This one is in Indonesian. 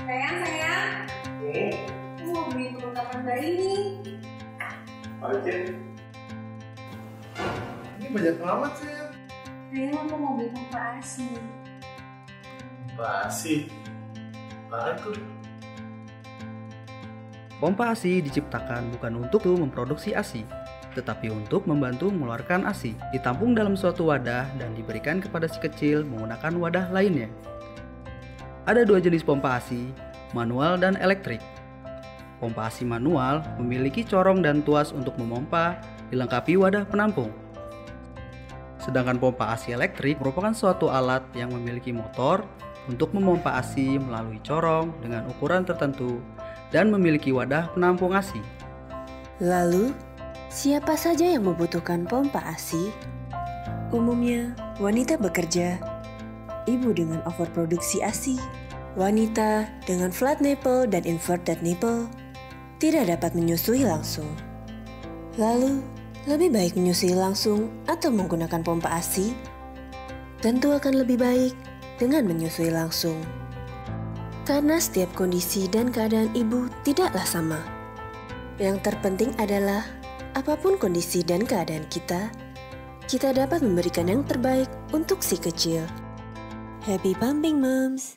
Sayang, sayang, Hmm, aku mau beli perlengkapan bayi nih. oke. Ini banyak amat sih. Sayang, aku mau beli pompa ASI. Basi. Apaan tuh? Pompa ASI diciptakan bukan untuk memproduksi ASI, tetapi untuk membantu mengeluarkan ASI. Ditampung dalam suatu wadah dan diberikan kepada si kecil menggunakan wadah lainnya. Ada dua jenis pompa ASI, manual dan elektrik. Pompa ASI manual memiliki corong dan tuas untuk memompa, dilengkapi wadah penampung. Sedangkan pompa ASI elektrik merupakan suatu alat yang memiliki motor untuk memompa ASI melalui corong dengan ukuran tertentu dan memiliki wadah penampung ASI. Lalu, siapa saja yang membutuhkan pompa ASI? Umumnya, wanita bekerja, ibu dengan overproduksi ASI, wanita dengan flat nipple dan inverted nipple tidak dapat menyusui langsung. Lalu, lebih baik menyusui langsung atau menggunakan pompa ASI? Tentu akan lebih baik dengan menyusui langsung. Karena setiap kondisi dan keadaan ibu tidaklah sama. Yang terpenting adalah apa pun kondisi dan keadaan kita, kita dapat memberikan yang terbaik untuk si kecil. Happy pumping, moms!